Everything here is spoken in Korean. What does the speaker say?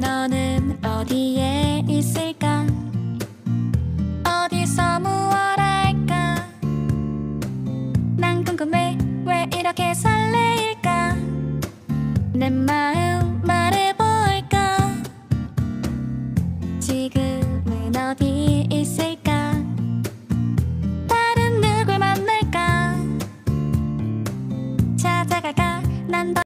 너는 어디에 있을까? 어디서 무얼 할까? 난 궁금해 왜 이렇게 설레일까? 내 마음 말해볼까? 지금은 어디 있을까? 다른 누굴 만날까? 찾아갈까? 난더